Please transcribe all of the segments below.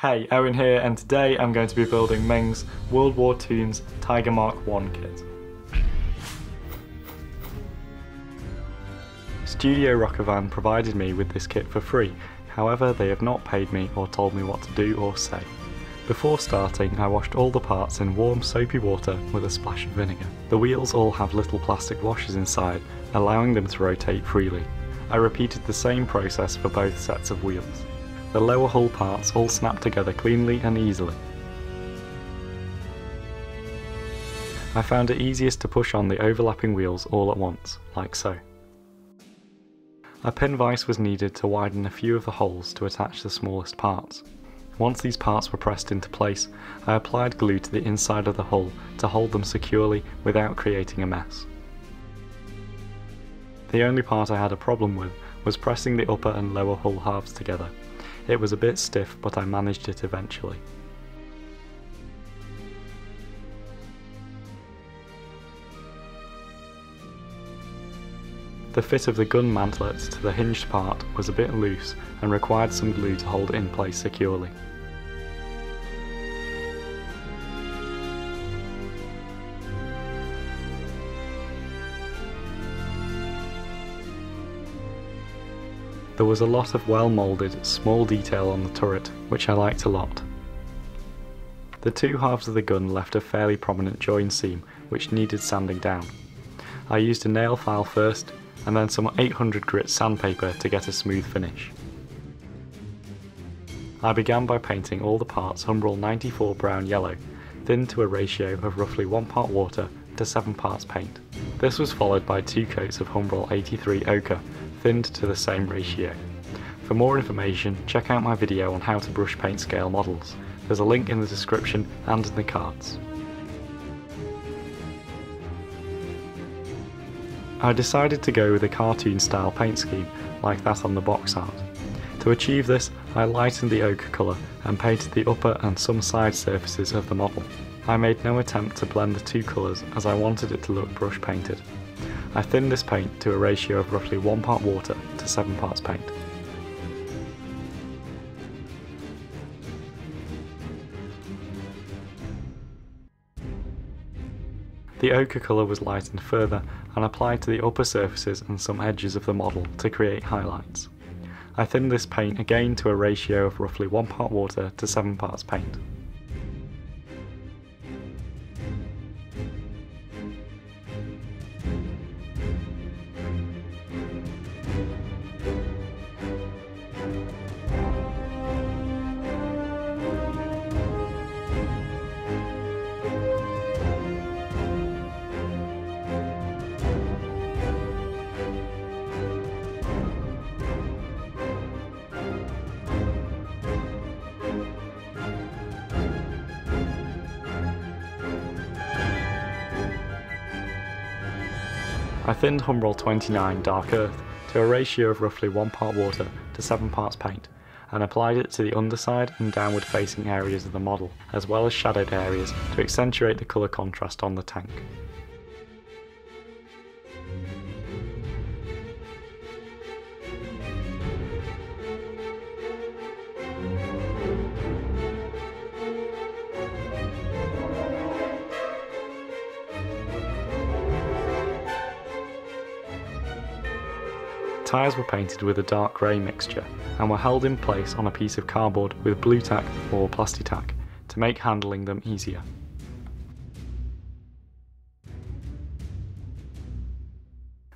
Hey, Owen here, and today I'm going to be building Meng's World War Toons Tiger Mark I kit. Studio Roqovan provided me with this kit for free, however they have not paid me or told me what to do or say. Before starting, I washed all the parts in warm soapy water with a splash of vinegar. The wheels all have little plastic washers inside, allowing them to rotate freely. I repeated the same process for both sets of wheels. The lower hull parts all snap together cleanly and easily. I found it easiest to push on the overlapping wheels all at once, like so. A pin vise was needed to widen a few of the holes to attach the smallest parts. Once these parts were pressed into place, I applied glue to the inside of the hull to hold them securely without creating a mess. The only part I had a problem with was pressing the upper and lower hull halves together. It was a bit stiff but I managed it eventually. The fit of the gun mantlet to the hinged part was a bit loose and required some glue to hold it in place securely. There was a lot of well moulded, small detail on the turret, which I liked a lot. The two halves of the gun left a fairly prominent join seam, which needed sanding down. I used a nail file first, and then some 800 grit sandpaper to get a smooth finish. I began by painting all the parts Humbrol 94 brown yellow, thinned to a ratio of roughly 1 part water to 7 parts paint. This was followed by two coats of Humbrol 83 ochre, thinned to the same ratio. For more information, check out my video on how to brush paint scale models. There's a link in the description and in the cards. I decided to go with a cartoon style paint scheme like that on the box art. To achieve this, I lightened the ochre colour and painted the upper and some side surfaces of the model. I made no attempt to blend the two colours as I wanted it to look brush painted. I thinned this paint to a ratio of roughly 1 part water to 7 parts paint. The ochre colour was lightened further and applied to the upper surfaces and some edges of the model to create highlights. I thinned this paint again to a ratio of roughly 1 part water to 7 parts paint. I thinned Humbrol 29 Dark Earth to a ratio of roughly 1 part water to 7 parts paint and applied it to the underside and downward facing areas of the model, as well as shadowed areas to accentuate the colour contrast on the tank. Tyres were painted with a dark grey mixture and were held in place on a piece of cardboard with Blu Tack or Plasti-Tak to make handling them easier.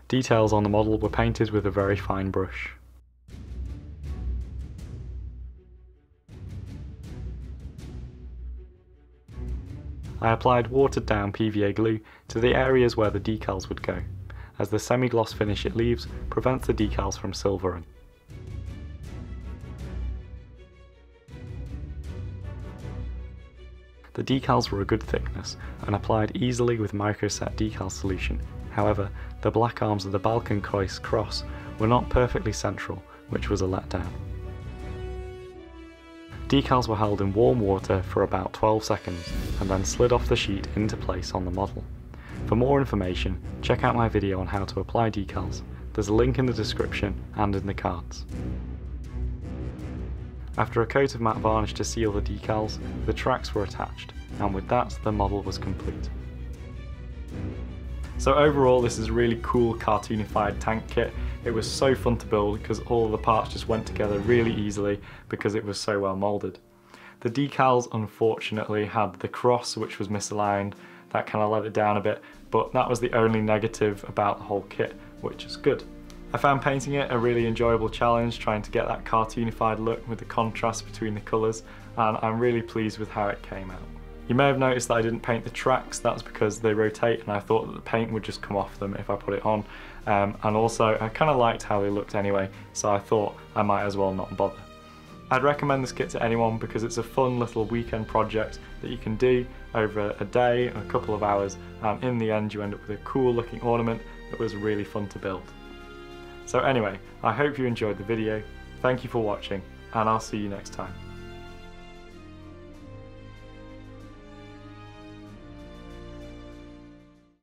Details on the model were painted with a very fine brush. I applied watered down PVA glue to the areas where the decals would go as the semi-gloss finish it leaves prevents the decals from silvering. The decals were a good thickness and applied easily with microset decal solution, however the black arms of the Balkenkreuz cross were not perfectly central, which was a letdown. Decals were held in warm water for about 12 seconds and then slid off the sheet into place on the model. For more information, check out my video on how to apply decals. There's a link in the description and in the cards. After a coat of matte varnish to seal the decals, the tracks were attached, and with that the model was complete. So overall this is a really cool cartoonified tank kit. It was so fun to build because all the parts just went together really easily because it was so well moulded. The decals unfortunately had the cross which was misaligned, that kind of let it down a bit, but that was the only negative about the whole kit, which is good. I found painting it a really enjoyable challenge, trying to get that cartoonified look with the contrast between the colours, and I'm really pleased with how it came out. You may have noticed that I didn't paint the tracks, that's because they rotate and I thought that the paint would just come off them if I put it on. Um, and also I kind of liked how they looked anyway, so I thought I might as well not bother. I'd recommend this kit to anyone because it's a fun little weekend project that you can do over a day, a couple of hours, and in the end you end up with a cool looking ornament that was really fun to build. So anyway, I hope you enjoyed the video, thank you for watching, and I'll see you next time.